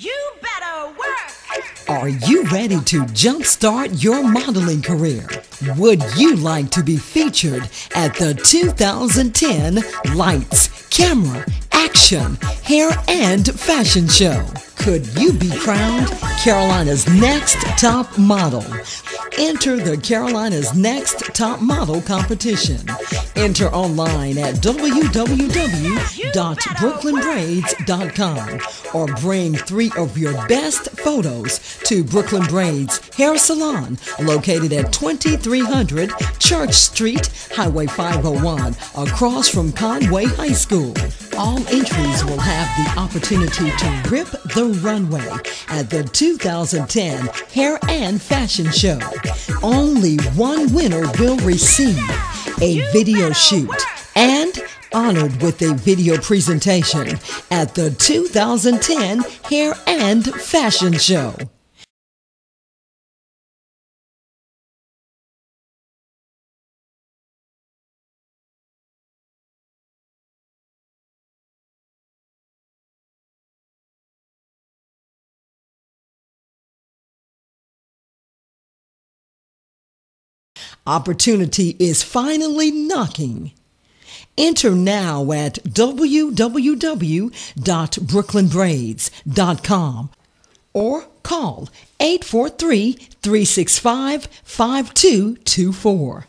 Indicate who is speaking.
Speaker 1: You better work!
Speaker 2: Are you ready to jumpstart your modeling career? Would you like to be featured at the 2010 Lights, Camera, Action, Hair, and Fashion Show? Could you be crowned Carolina's next top model? Enter the Carolina's Next Top Model competition. Enter online at www.brooklynbraids.com or bring three of your best photos to Brooklyn Braids Hair Salon located at 2300 Church Street, Highway 501, across from Conway High School. All entries will have the opportunity to rip the runway at the 2010 Hair and Fashion Show. Only one winner will receive a video shoot and honored with a video presentation at the 2010 Hair and Fashion Show. Opportunity is finally knocking. Enter now at www.brooklynbraids.com or call 843 365 5224.